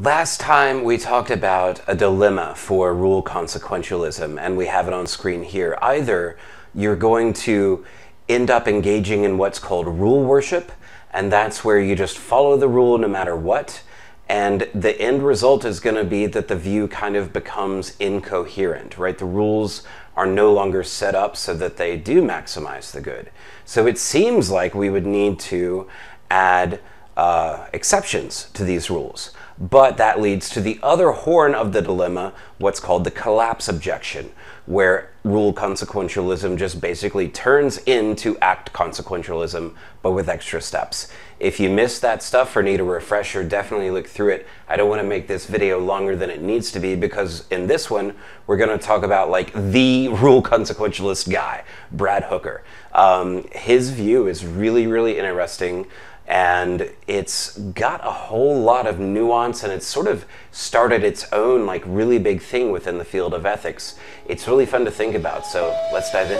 Last time we talked about a dilemma for rule consequentialism, and we have it on screen here. Either you're going to end up engaging in what's called rule worship, and that's where you just follow the rule no matter what, and the end result is going to be that the view kind of becomes incoherent, right? The rules are no longer set up so that they do maximize the good. So it seems like we would need to add uh, exceptions to these rules. But that leads to the other horn of the dilemma, what's called the collapse objection, where rule consequentialism just basically turns into act consequentialism, but with extra steps. If you missed that stuff or need a refresher, definitely look through it. I don't want to make this video longer than it needs to be because in this one, we're going to talk about like the rule consequentialist guy, Brad Hooker. Um, his view is really, really interesting and it's got a whole lot of nuance and it's sort of started its own like really big thing within the field of ethics. It's really fun to think about so let's dive in.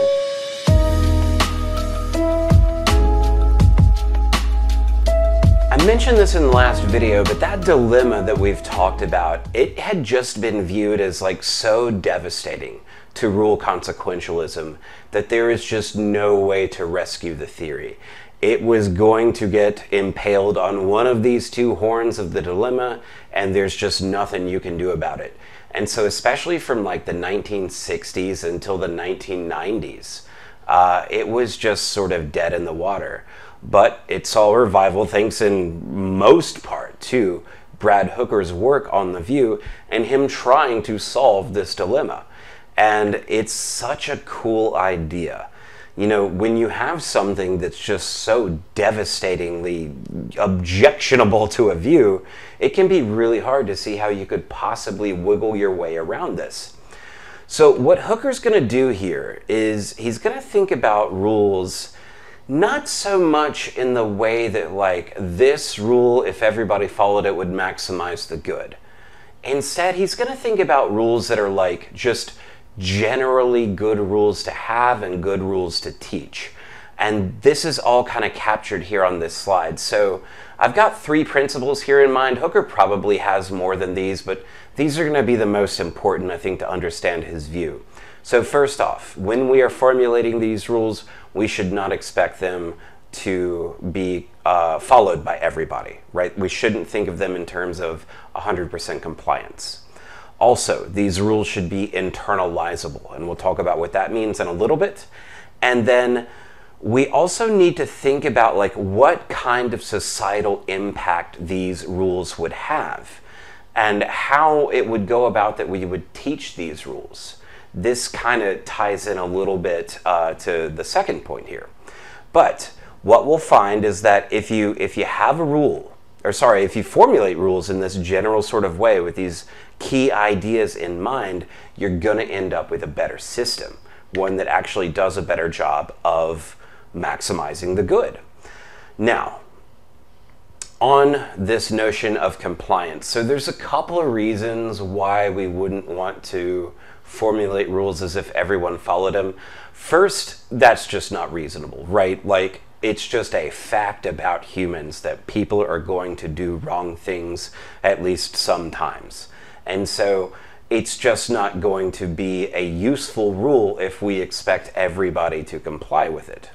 I mentioned this in the last video, but that dilemma that we've talked about, it had just been viewed as like so devastating to rule consequentialism that there is just no way to rescue the theory it was going to get impaled on one of these two horns of the dilemma, and there's just nothing you can do about it. And so, especially from like the 1960s until the 1990s, uh, it was just sort of dead in the water. But it saw revival thanks in most part to Brad Hooker's work on The View and him trying to solve this dilemma. And it's such a cool idea you know, when you have something that's just so devastatingly objectionable to a view, it can be really hard to see how you could possibly wiggle your way around this. So, what Hooker's going to do here is he's going to think about rules not so much in the way that, like, this rule, if everybody followed it, would maximize the good. Instead, he's going to think about rules that are like just generally good rules to have and good rules to teach. And this is all kind of captured here on this slide. So I've got three principles here in mind. Hooker probably has more than these, but these are going to be the most important, I think, to understand his view. So first off, when we are formulating these rules, we should not expect them to be uh, followed by everybody, right? We shouldn't think of them in terms of 100% compliance. Also, these rules should be internalizable, and we'll talk about what that means in a little bit. And then we also need to think about like what kind of societal impact these rules would have and how it would go about that we would teach these rules. This kind of ties in a little bit uh, to the second point here. But what we'll find is that if you if you have a rule or sorry, if you formulate rules in this general sort of way with these key ideas in mind, you're going to end up with a better system, one that actually does a better job of maximizing the good. Now, on this notion of compliance, so there's a couple of reasons why we wouldn't want to formulate rules as if everyone followed them. First, that's just not reasonable, right? Like, it's just a fact about humans that people are going to do wrong things at least sometimes. And so it's just not going to be a useful rule if we expect everybody to comply with it.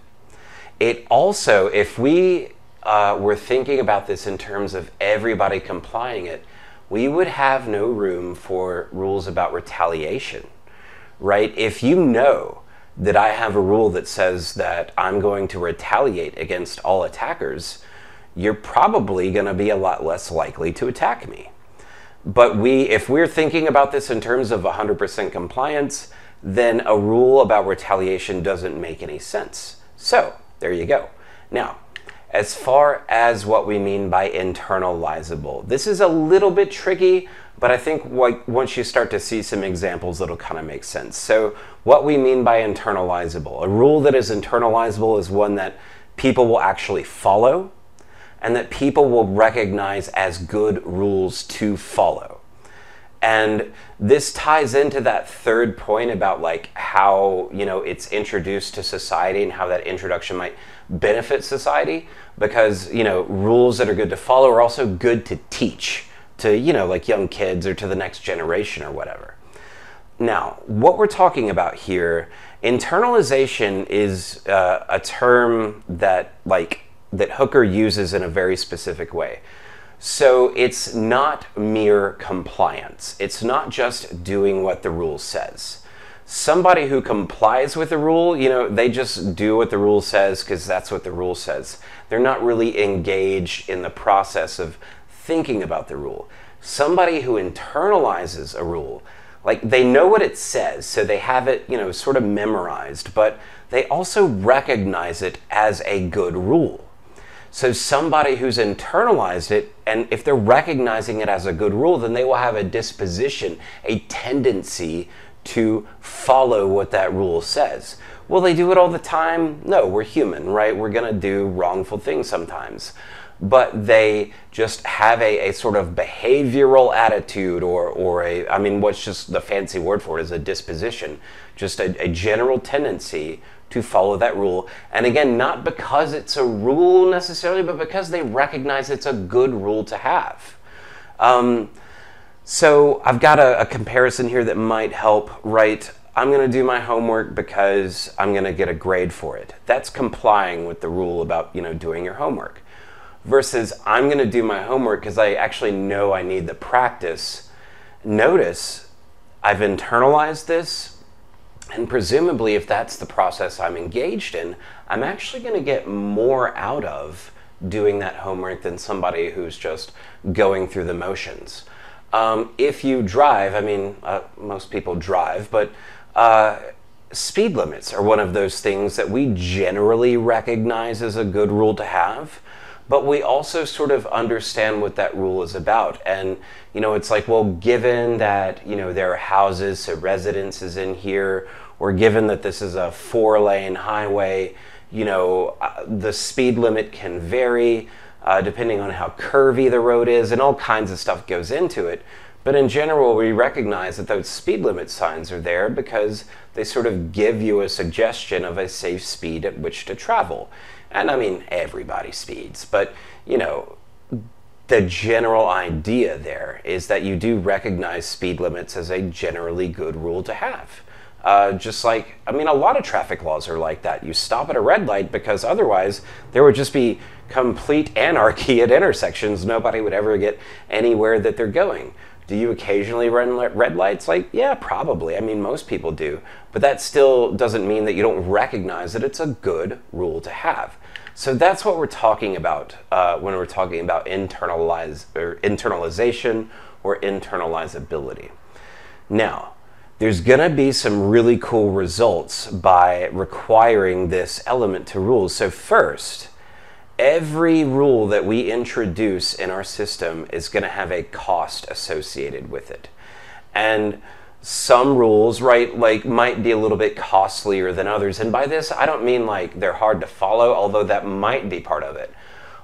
It also, if we uh, were thinking about this in terms of everybody complying it, we would have no room for rules about retaliation, right? If you know that I have a rule that says that I'm going to retaliate against all attackers, you're probably going to be a lot less likely to attack me. But we, if we're thinking about this in terms of 100% compliance, then a rule about retaliation doesn't make any sense. So, there you go. Now, as far as what we mean by internalizable, this is a little bit tricky but I think once you start to see some examples, it'll kind of make sense. So, what we mean by internalizable a rule that is internalizable is one that people will actually follow and that people will recognize as good rules to follow. And this ties into that third point about like how, you know, it's introduced to society and how that introduction might benefit society because, you know, rules that are good to follow are also good to teach to, you know, like young kids or to the next generation or whatever. Now, what we're talking about here, internalization is uh, a term that like that Hooker uses in a very specific way. So it's not mere compliance. It's not just doing what the rule says. Somebody who complies with the rule, you know, they just do what the rule says because that's what the rule says. They're not really engaged in the process of thinking about the rule. Somebody who internalizes a rule, like they know what it says, so they have it, you know, sort of memorized, but they also recognize it as a good rule. So somebody who's internalized it, and if they're recognizing it as a good rule, then they will have a disposition, a tendency to follow what that rule says. Will they do it all the time? No, we're human, right? We're going to do wrongful things sometimes. But they just have a, a sort of behavioral attitude, or, or a, I mean, what's just the fancy word for it is a disposition, just a, a general tendency to follow that rule. And again, not because it's a rule necessarily, but because they recognize it's a good rule to have. Um, so I've got a, a, comparison here that might help, right? I'm going to do my homework because I'm going to get a grade for it. That's complying with the rule about, you know, doing your homework. Versus I'm going to do my homework because I actually know I need the practice. Notice I've internalized this and presumably, if that's the process I'm engaged in, I'm actually going to get more out of doing that homework than somebody who's just going through the motions. Um, if you drive, I mean, uh, most people drive, but uh, speed limits are one of those things that we generally recognize as a good rule to have but we also sort of understand what that rule is about. And, you know, it's like, well, given that, you know, there are houses, so residences in here, or given that this is a four lane highway, you know, uh, the speed limit can vary uh, depending on how curvy the road is, and all kinds of stuff goes into it. But in general, we recognize that those speed limit signs are there because they sort of give you a suggestion of a safe speed at which to travel. And I mean, everybody speeds, but you know, the general idea there is that you do recognize speed limits as a generally good rule to have. Uh, just like, I mean, a lot of traffic laws are like that. You stop at a red light because otherwise there would just be complete anarchy at intersections. Nobody would ever get anywhere that they're going. Do you occasionally run red lights? Like, yeah, probably. I mean, most people do. But that still doesn't mean that you don't recognize that it's a good rule to have. So that's what we're talking about uh, when we're talking about internalize or internalization or internalizability. Now, there's going to be some really cool results by requiring this element to rules. So first, every rule that we introduce in our system is going to have a cost associated with it. And some rules, right, like might be a little bit costlier than others. And by this, I don't mean like they're hard to follow, although that might be part of it.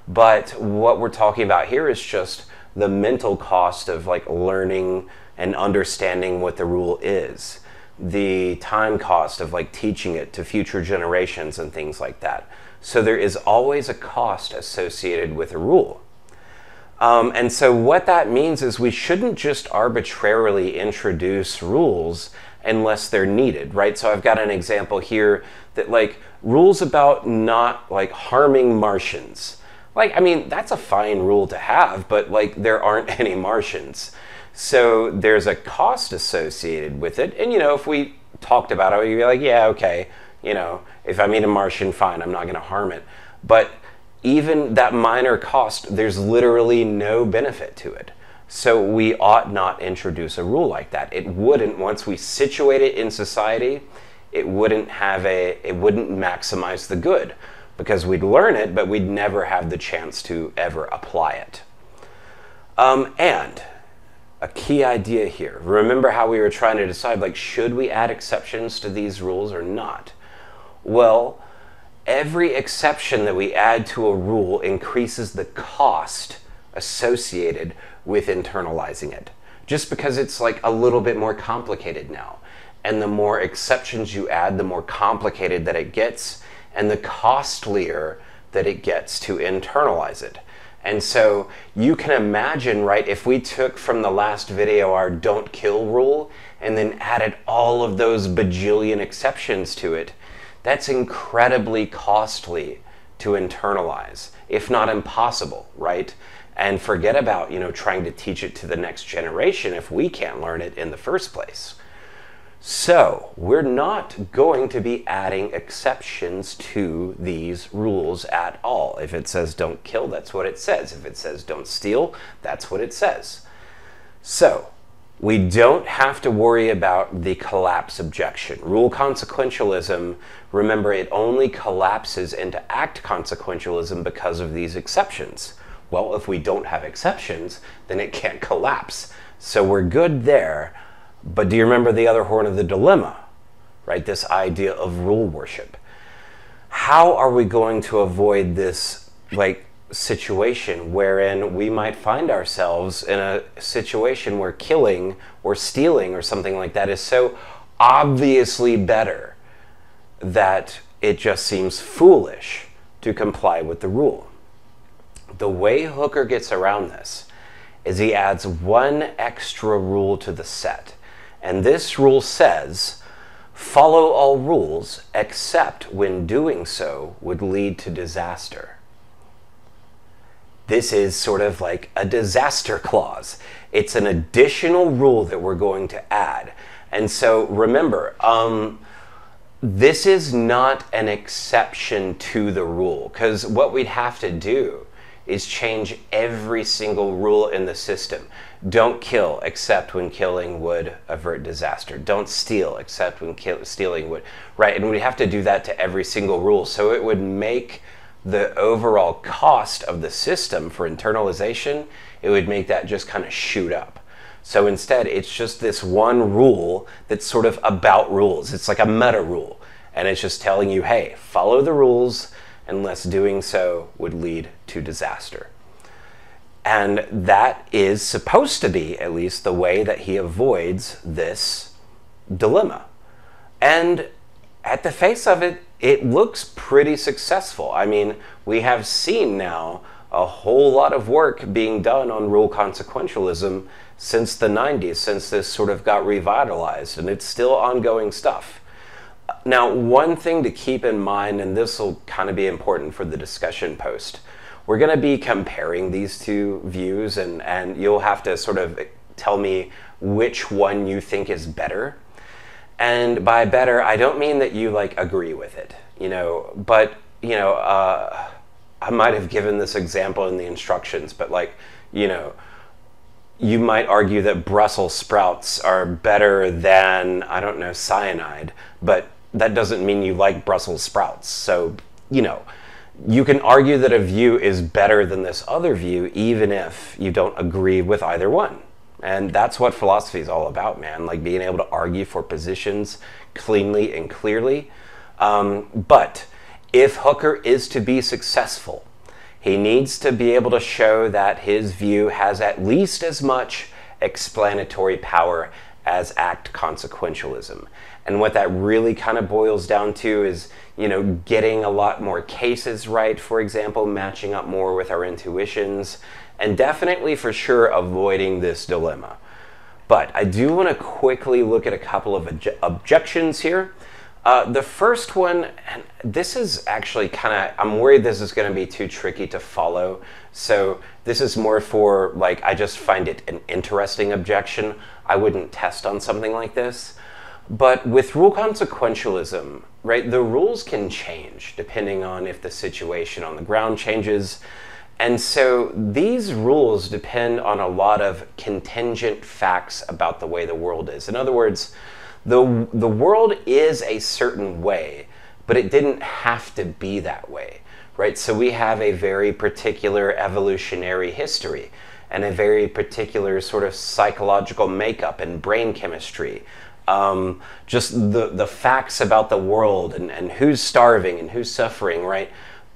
But what we're talking about here is just the mental cost of like learning and understanding what the rule is, the time cost of like teaching it to future generations and things like that. So there is always a cost associated with a rule. Um, and so what that means is we shouldn't just arbitrarily introduce rules unless they're needed, right? So I've got an example here that like rules about not like harming Martians. Like, I mean, that's a fine rule to have, but like there aren't any Martians. So there's a cost associated with it. And, you know, if we talked about it, you'd be like, yeah, okay, you know, if I meet a Martian, fine, I'm not going to harm it. But even that minor cost, there's literally no benefit to it. So we ought not introduce a rule like that. It wouldn't, once we situate it in society, it wouldn't have a, it wouldn't maximize the good because we'd learn it, but we'd never have the chance to ever apply it. Um, and a key idea here. Remember how we were trying to decide, like, should we add exceptions to these rules or not? Well, every exception that we add to a rule increases the cost associated with internalizing it. Just because it's like a little bit more complicated now. And the more exceptions you add, the more complicated that it gets, and the costlier that it gets to internalize it. And so you can imagine, right, if we took from the last video our don't kill rule and then added all of those bajillion exceptions to it, that's incredibly costly to internalize, if not impossible, right? And forget about, you know, trying to teach it to the next generation if we can't learn it in the first place. So, we're not going to be adding exceptions to these rules at all. If it says don't kill, that's what it says. If it says don't steal, that's what it says. So, we don't have to worry about the collapse objection. Rule consequentialism, remember, it only collapses into act consequentialism because of these exceptions. Well, if we don't have exceptions, then it can't collapse. So we're good there. But do you remember the other horn of the dilemma? Right? This idea of rule worship. How are we going to avoid this like situation wherein we might find ourselves in a situation where killing or stealing or something like that is so obviously better that it just seems foolish to comply with the rule. The way Hooker gets around this is he adds one extra rule to the set. And this rule says follow all rules except when doing so would lead to disaster. This is sort of like a disaster clause. It's an additional rule that we're going to add. And so remember, um, this is not an exception to the rule because what we'd have to do is change every single rule in the system. Don't kill except when killing would avert disaster. Don't steal except when stealing would. Right, and we'd have to do that to every single rule. So it would make the overall cost of the system for internalization, it would make that just kind of shoot up. So instead, it's just this one rule that's sort of about rules. It's like a meta rule. And it's just telling you, hey, follow the rules unless doing so would lead to disaster. And that is supposed to be, at least, the way that he avoids this dilemma. And at the face of it, it looks pretty successful. I mean, we have seen now a whole lot of work being done on rule consequentialism since the 90s, since this sort of got revitalized, and it's still ongoing stuff. Now, one thing to keep in mind, and this will kind of be important for the discussion post, we're going to be comparing these two views, and, and you'll have to sort of tell me which one you think is better. And by better, I don't mean that you like agree with it, you know, but, you know, uh, I might have given this example in the instructions, but like, you know, you might argue that Brussels sprouts are better than, I don't know, cyanide, but that doesn't mean you like Brussels sprouts. So, you know, you can argue that a view is better than this other view, even if you don't agree with either one. And that's what philosophy is all about, man. Like being able to argue for positions cleanly and clearly. Um, but if Hooker is to be successful, he needs to be able to show that his view has at least as much explanatory power as act consequentialism. And what that really kind of boils down to is, you know, getting a lot more cases right, for example, matching up more with our intuitions, and definitely for sure avoiding this dilemma. But I do want to quickly look at a couple of obje- objections here. Uh, the first one, and this is actually kind of, I'm worried this is going to be too tricky to follow. So this is more for like, I just find it an interesting objection. I wouldn't test on something like this. But with rule consequentialism, right, the rules can change depending on if the situation on the ground changes. And so these rules depend on a lot of contingent facts about the way the world is. In other words, the, the world is a certain way, but it didn't have to be that way, right? So we have a very particular evolutionary history and a very particular sort of psychological makeup and brain chemistry um, just the, the facts about the world and, and who's starving and who's suffering, right?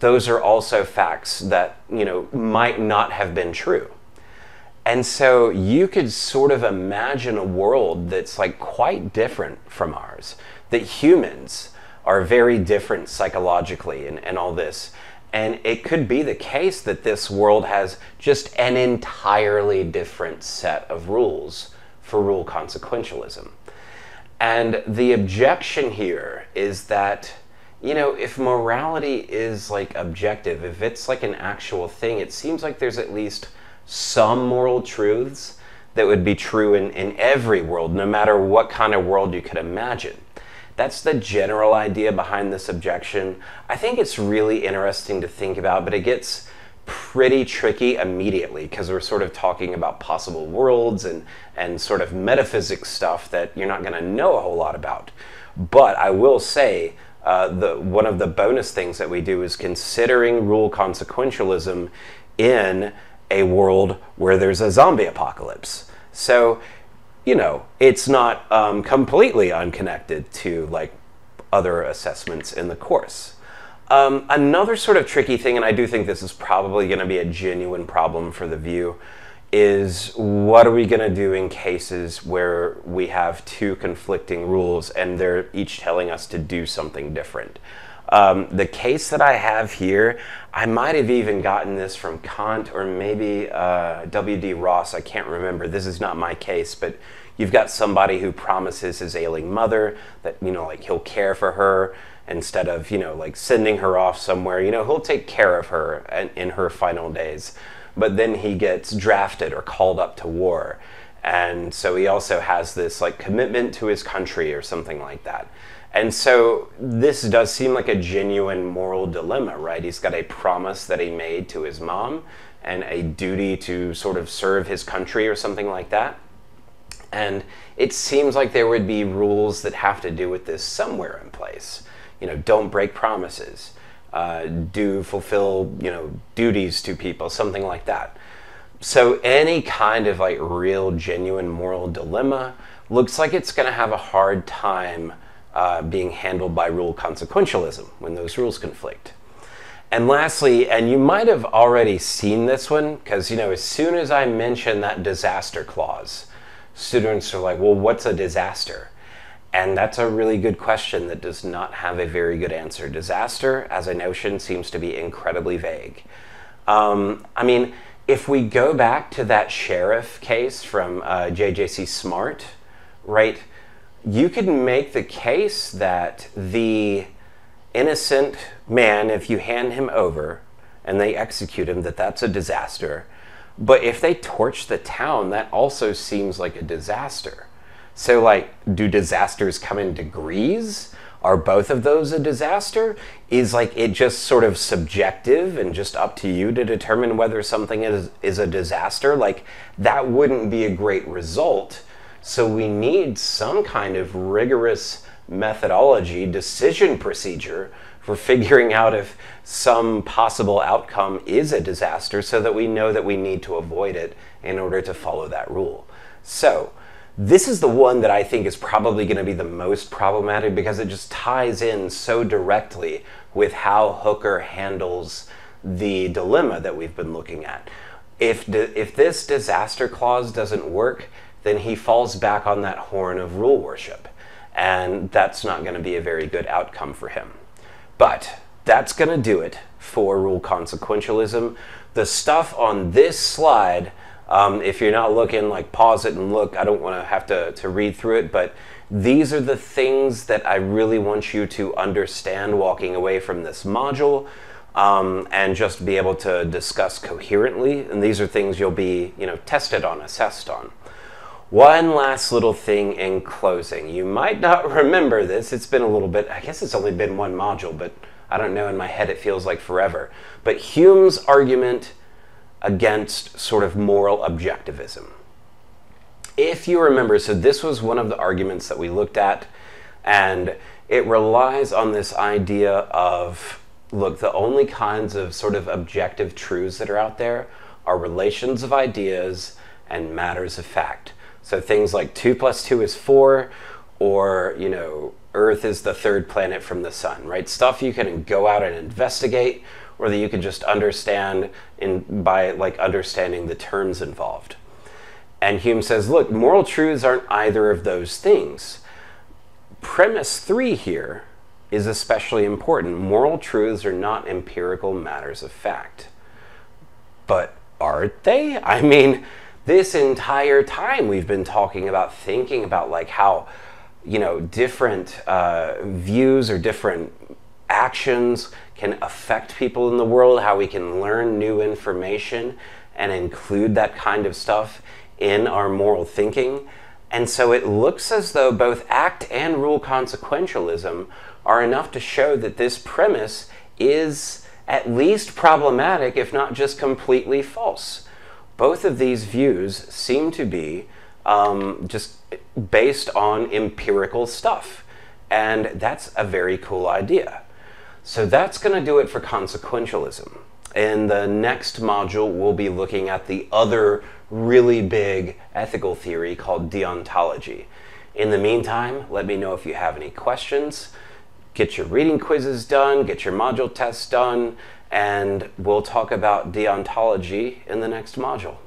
Those are also facts that, you know, might not have been true. And so you could sort of imagine a world that's like quite different from ours, that humans are very different psychologically and, and all this. And it could be the case that this world has just an entirely different set of rules for rule consequentialism. And the objection here is that, you know, if morality is like objective, if it's like an actual thing, it seems like there's at least some moral truths that would be true in, in every world, no matter what kind of world you could imagine. That's the general idea behind this objection. I think it's really interesting to think about, but it gets pretty tricky immediately because we're sort of talking about possible worlds and, and sort of metaphysics stuff that you're not going to know a whole lot about. But I will say uh, the, one of the bonus things that we do is considering rule consequentialism in a world where there's a zombie apocalypse. So you know, it's not um, completely unconnected to like other assessments in the course. Um, another sort of tricky thing, and I do think this is probably going to be a genuine problem for the view, is what are we going to do in cases where we have two conflicting rules and they're each telling us to do something different? Um, the case that I have here, I might have even gotten this from Kant or maybe uh, W.D. Ross. I can't remember. This is not my case, but you've got somebody who promises his ailing mother that, you know, like he'll care for her instead of, you know, like sending her off somewhere. You know, he'll take care of her in, in her final days. But then he gets drafted or called up to war. And so he also has this like commitment to his country or something like that. And so this does seem like a genuine moral dilemma, right? He's got a promise that he made to his mom and a duty to sort of serve his country or something like that. And it seems like there would be rules that have to do with this somewhere in place. You know, don't break promises, uh, do fulfill, you know, duties to people, something like that. So any kind of like real, genuine moral dilemma looks like it's going to have a hard time uh, being handled by rule consequentialism when those rules conflict. And lastly, and you might have already seen this one, because you know, as soon as I mention that disaster clause, students are like, well, what's a disaster? And that's a really good question that does not have a very good answer. Disaster as a notion seems to be incredibly vague. Um, I mean, if we go back to that sheriff case from uh, JJC Smart, right? you could make the case that the innocent man, if you hand him over and they execute him, that that's a disaster. But if they torch the town, that also seems like a disaster. So, like, do disasters come in degrees? Are both of those a disaster? Is like it just sort of subjective and just up to you to determine whether something is, is a disaster? Like, that wouldn't be a great result so we need some kind of rigorous methodology, decision procedure for figuring out if some possible outcome is a disaster so that we know that we need to avoid it in order to follow that rule. So, this is the one that I think is probably going to be the most problematic because it just ties in so directly with how Hooker handles the dilemma that we've been looking at. If, if this disaster clause doesn't work, then he falls back on that horn of rule worship. And that's not going to be a very good outcome for him. But that's going to do it for rule consequentialism. The stuff on this slide, um, if you're not looking, like pause it and look. I don't want to have to, to read through it, but these are the things that I really want you to understand walking away from this module. Um, and just be able to discuss coherently. And these are things you'll be, you know, tested on, assessed on. One last little thing in closing. You might not remember this. It's been a little bit, I guess it's only been one module, but I don't know, in my head it feels like forever. But Hume's argument against sort of moral objectivism. If you remember, so this was one of the arguments that we looked at, and it relies on this idea of look, the only kinds of sort of objective truths that are out there are relations of ideas and matters of fact. So things like 2 plus 2 is 4, or, you know, Earth is the third planet from the sun, right? Stuff you can go out and investigate, or that you can just understand in, by like understanding the terms involved. And Hume says, look, moral truths aren't either of those things. Premise three here is especially important. Moral truths are not empirical matters of fact. But are they? I mean, this entire time we've been talking about thinking about like how, you know, different uh, views or different actions can affect people in the world, how we can learn new information and include that kind of stuff in our moral thinking. And so it looks as though both act and rule consequentialism are enough to show that this premise is at least problematic, if not just completely false. Both of these views seem to be um, just based on empirical stuff. And that's a very cool idea. So that's going to do it for consequentialism. In the next module, we'll be looking at the other really big ethical theory called deontology. In the meantime, let me know if you have any questions. Get your reading quizzes done, get your module tests done, and we'll talk about deontology in the next module.